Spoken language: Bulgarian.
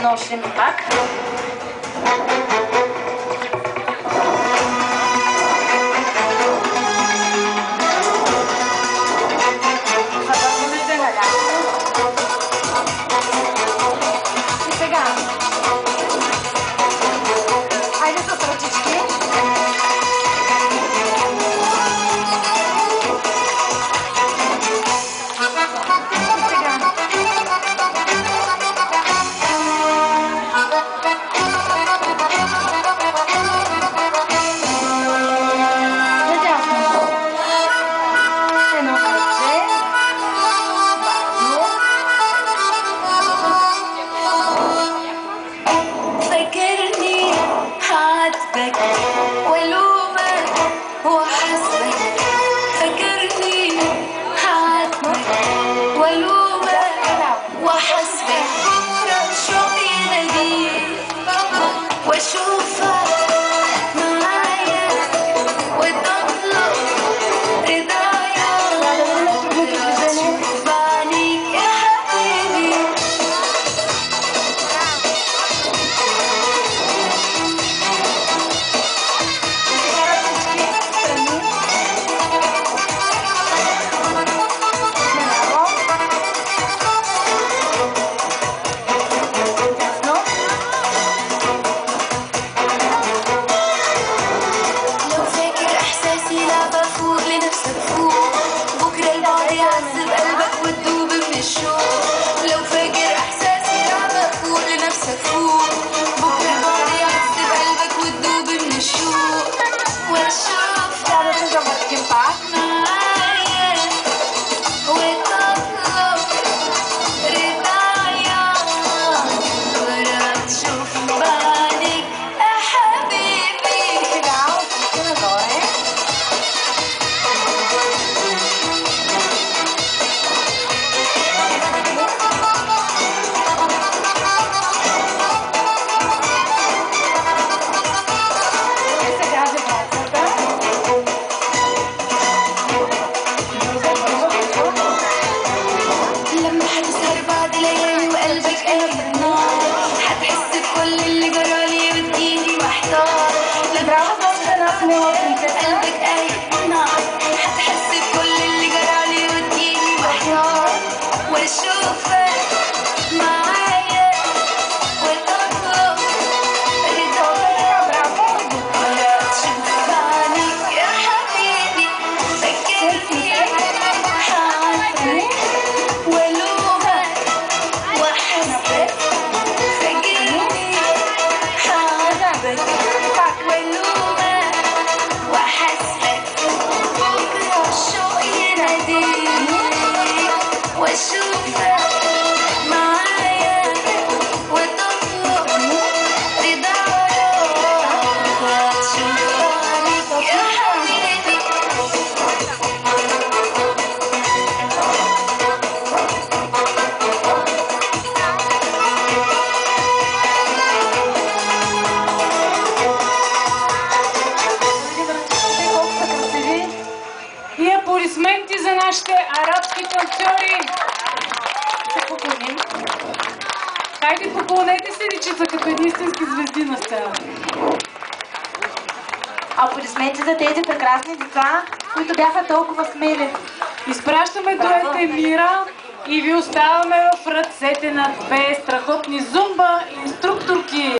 nośnym, tak? Ooh. Oh, what you said. нашите арабски танцори. Се поклоним. Хайде, поклонете се ни, че са като едни истински звезди на сцената. Аплодисменти за тези прекрасни деца, които бяха толкова смели. Изпращаме дуете Мира и ви оставаме в ръцете на две страхотни зумба инструкторки.